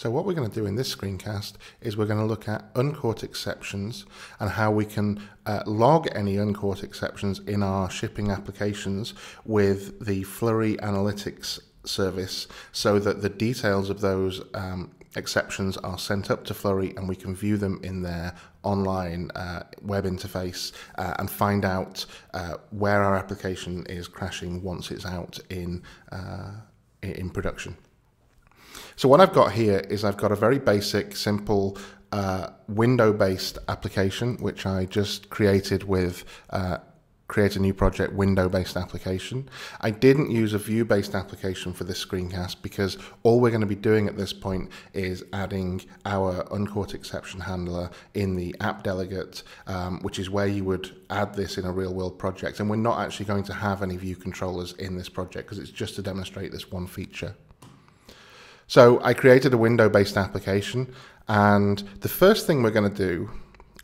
So what we're going to do in this screencast is we're going to look at uncaught exceptions and how we can uh, log any uncaught exceptions in our shipping applications with the Flurry Analytics service so that the details of those um, exceptions are sent up to Flurry and we can view them in their online uh, web interface uh, and find out uh, where our application is crashing once it's out in, uh, in production. So what I've got here is I've got a very basic, simple uh, window-based application, which I just created with uh, create a new project window-based application. I didn't use a view-based application for this screencast because all we're going to be doing at this point is adding our uncaught exception handler in the app delegate, um, which is where you would add this in a real-world project. And we're not actually going to have any view controllers in this project because it's just to demonstrate this one feature. So I created a window-based application and the first thing we're going to do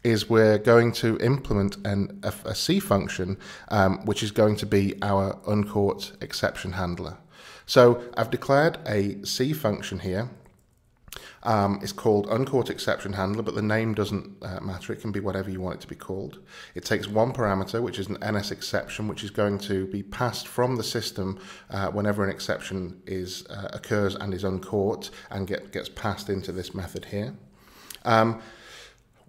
is we're going to implement an, a, a C function, um, which is going to be our uncaught exception handler. So I've declared a C function here um, is called uncaught exception handler, but the name doesn't uh, matter. It can be whatever you want it to be called. It takes one parameter, which is an NS exception, which is going to be passed from the system uh, whenever an exception is uh, occurs and is uncaught and get, gets passed into this method here. Um,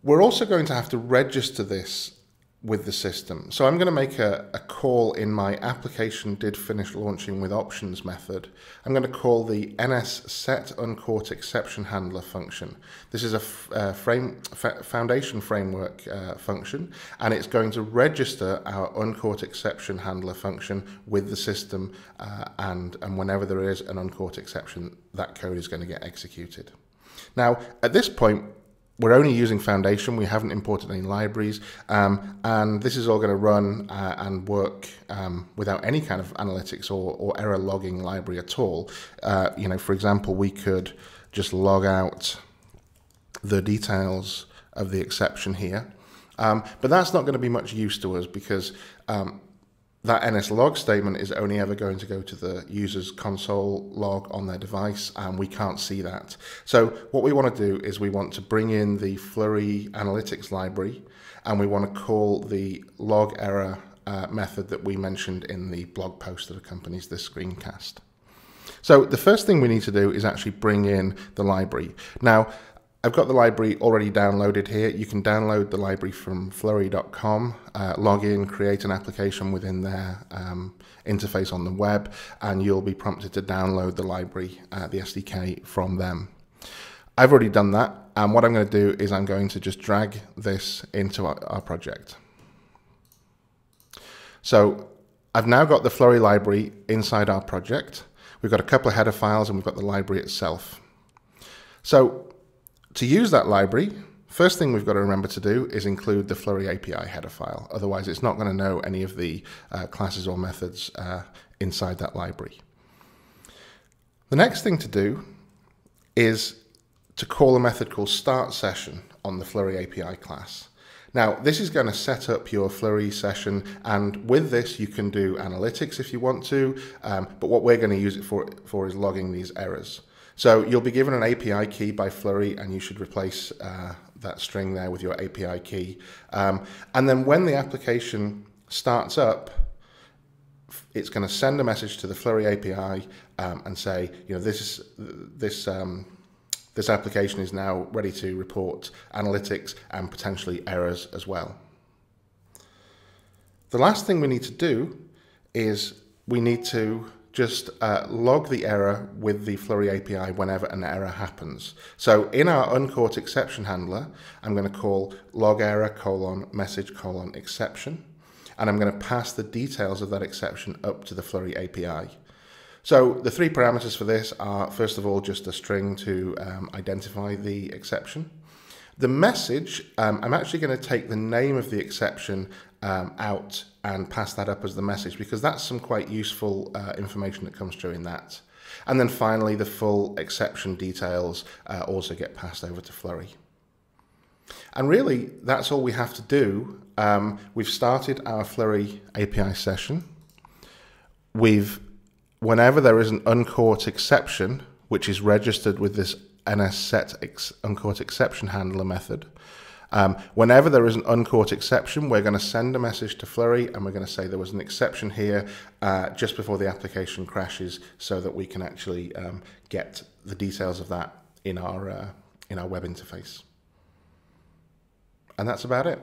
we're also going to have to register this with the system. So I'm going to make a, a, call in my application did finish launching with options method. I'm going to call the ns set uncaught exception handler function. This is a uh, frame foundation framework uh, function and it's going to register our uncaught exception handler function with the system uh, and, and whenever there is an uncaught exception that code is going to get executed. Now at this point we're only using Foundation. We haven't imported any libraries, um, and this is all going to run uh, and work um, without any kind of analytics or, or error logging library at all. Uh, you know, for example, we could just log out the details of the exception here, um, but that's not going to be much use to us because um, that NSLog statement is only ever going to go to the user's console log on their device, and we can't see that. So what we want to do is we want to bring in the Flurry analytics library, and we want to call the log error uh, method that we mentioned in the blog post that accompanies this screencast. So the first thing we need to do is actually bring in the library. Now, I've got the library already downloaded here. You can download the library from flurry.com, uh, log in, create an application within their um, interface on the web, and you'll be prompted to download the library, uh, the SDK from them. I've already done that, and what I'm going to do is I'm going to just drag this into our, our project. So I've now got the Flurry library inside our project. We've got a couple of header files, and we've got the library itself. So to use that library, first thing we've got to remember to do is include the Flurry API header file. Otherwise, it's not going to know any of the uh, classes or methods uh, inside that library. The next thing to do is to call a method called start session on the Flurry API class. Now, this is going to set up your Flurry session, and with this, you can do analytics if you want to, um, but what we're going to use it for, for is logging these errors. So you'll be given an API key by Flurry and you should replace uh, that string there with your API key. Um, and then when the application starts up, it's going to send a message to the Flurry API um, and say, you know, this this um, this application is now ready to report analytics and potentially errors as well. The last thing we need to do is we need to just uh, log the error with the Flurry API whenever an error happens. So in our uncaught exception handler, I'm going to call log error colon message colon exception, and I'm going to pass the details of that exception up to the Flurry API. So the three parameters for this are, first of all, just a string to um, identify the exception. The message, um, I'm actually going to take the name of the exception um, out and pass that up as the message because that's some quite useful uh, information that comes through in that. And then finally, the full exception details uh, also get passed over to Flurry. And really, that's all we have to do. Um, we've started our Flurry API session. we've whenever there is an uncaught exception, which is registered with this ns-set ex- uncaught exception handler method, um, whenever there is an uncaught exception, we're going to send a message to Flurry and we're going to say there was an exception here uh, just before the application crashes so that we can actually um, get the details of that in our, uh, in our web interface. And that's about it.